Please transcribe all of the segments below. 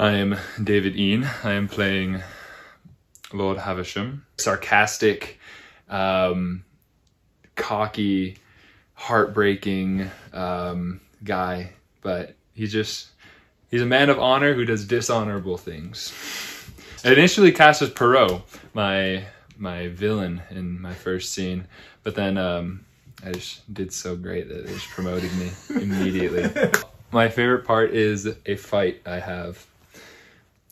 I am David Een. I am playing Lord Haversham. Sarcastic, um, cocky, heartbreaking um, guy, but he's just he's a man of honor who does dishonorable things. I initially cast as Perot, my my villain in my first scene, but then um, I just did so great that they just promoted me immediately. my favorite part is a fight I have,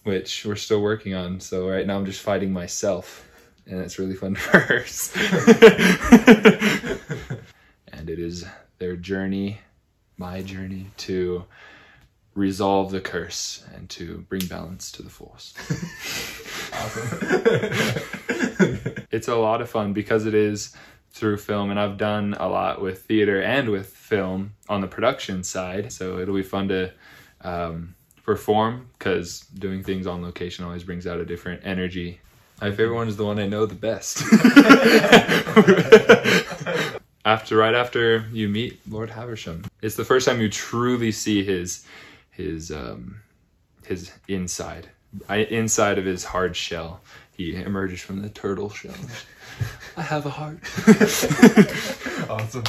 which we're still working on. So right now I'm just fighting myself, and it's really fun to rehearse. and it is their journey, my journey to resolve the curse and to bring balance to the force. it's a lot of fun because it is through film and I've done a lot with theater and with film on the production side. So it'll be fun to um, perform because doing things on location always brings out a different energy. My favorite one is the one I know the best. after right after you meet Lord Haversham, it's the first time you truly see his his um, his inside, I, inside of his hard shell. He emerges from the turtle shell. I have a heart. awesome.